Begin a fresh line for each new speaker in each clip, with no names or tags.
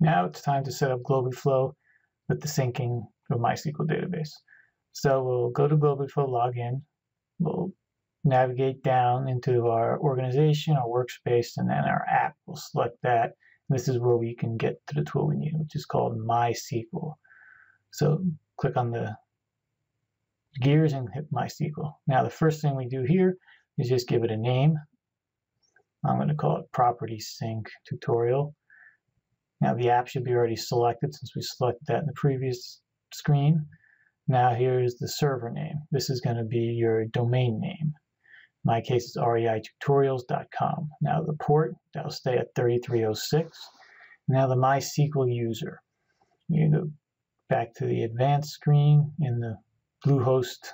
Now it's time to set up GlobiFlow with the syncing of MySQL database. So we'll go to GlobiFlow login. We'll navigate down into our organization, our workspace, and then our app. We'll select that. This is where we can get to the tool we need, which is called MySQL. So click on the gears and hit MySQL. Now the first thing we do here is just give it a name. I'm going to call it Property Sync Tutorial. Now the app should be already selected since we selected that in the previous screen. Now here's the server name. This is going to be your domain name. In my case, it's reitutorials.com. Now the port, that'll stay at 3306. Now the MySQL user. You go back to the advanced screen in the Bluehost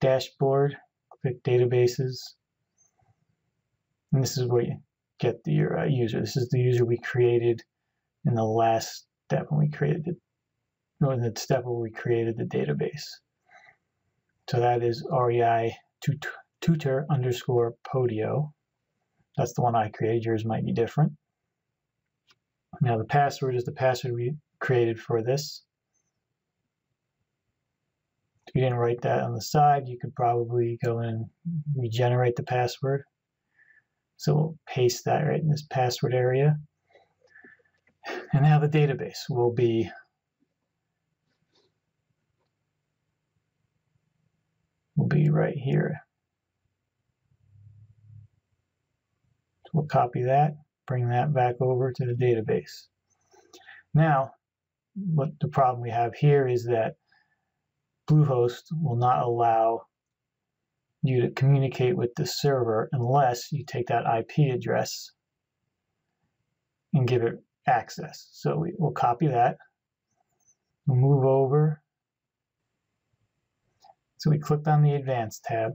dashboard, click databases. And this is where you get the, uh, user. This is the user we created in the last step when we created it or the step where we created the database. So that is REI tutor underscore podio. That's the one I created. Yours might be different. Now the password is the password we created for this. If you didn't write that on the side, you could probably go and regenerate the password. So we'll paste that right in this password area. And now the database will be will be right here. So we'll copy that, bring that back over to the database. Now, what the problem we have here is that Bluehost will not allow you to communicate with the server unless you take that IP address and give it access. So we, will copy that, move over so we clicked on the Advanced tab,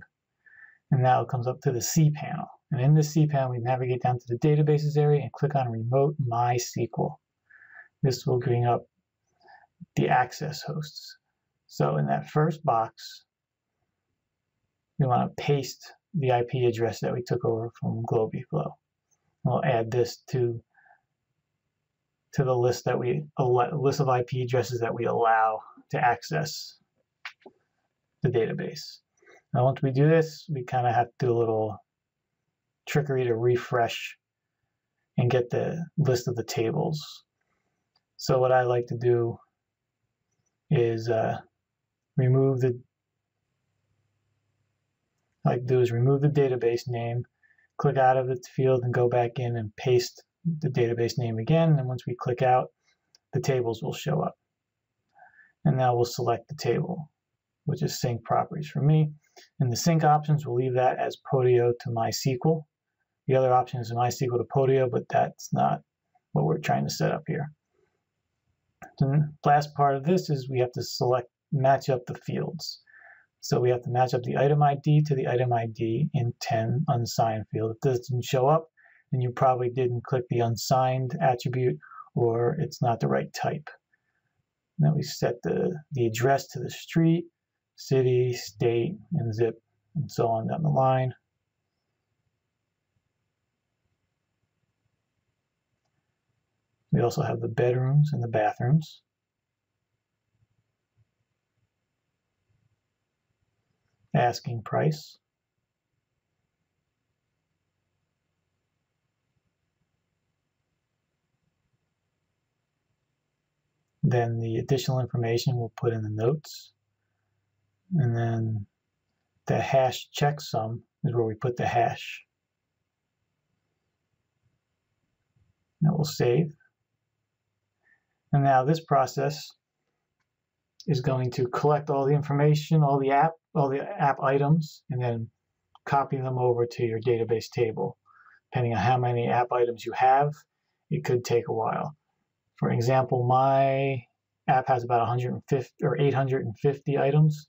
and now it comes up to the cPanel. And in the cPanel, we navigate down to the Databases area and click on Remote MySQL. This will bring up the access hosts. So in that first box, we want to paste the IP address that we took over from GlobiFlow. We'll add this to to the list that we list of IP addresses that we allow to access the database. Now once we do this, we kind of have to do a little trickery to refresh and get the list of the tables. So what I like to do is uh, remove the I to do is remove the database name, click out of the field and go back in and paste the database name again. And once we click out, the tables will show up. And now we'll select the table which is sync properties for me. And the sync options, we'll leave that as Podio to MySQL. The other option is MySQL to Podio, but that's not what we're trying to set up here. The last part of this is we have to select, match up the fields. So we have to match up the item ID to the item ID in 10 unsigned field. If this didn't show up, then you probably didn't click the unsigned attribute or it's not the right type. Now we set the, the address to the street city, state, and zip, and so on down the line. We also have the bedrooms and the bathrooms. Asking price. Then the additional information we'll put in the notes. And then the hash checksum is where we put the hash. That will save. And now this process is going to collect all the information, all the app, all the app items, and then copy them over to your database table. Depending on how many app items you have, it could take a while. For example, my app has about 150 or 850 items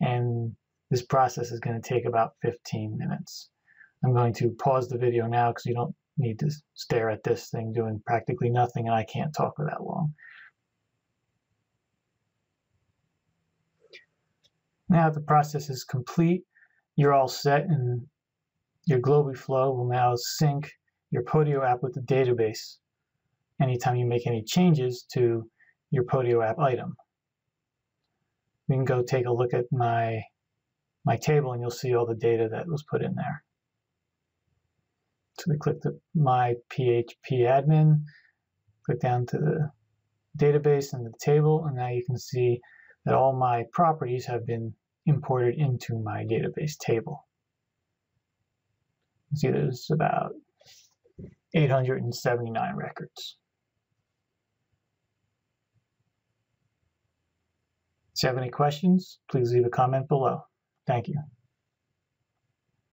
and this process is going to take about 15 minutes. I'm going to pause the video now because you don't need to stare at this thing doing practically nothing and I can't talk for that long. Now the process is complete, you're all set and your GlobiFlow will now sync your Podio app with the database anytime you make any changes to your Podio app item. We can go take a look at my, my table and you'll see all the data that was put in there. So we click the My PHP Admin, click down to the database and the table, and now you can see that all my properties have been imported into my database table. You see there's about 879 records. If you have any questions, please leave a comment below. Thank you.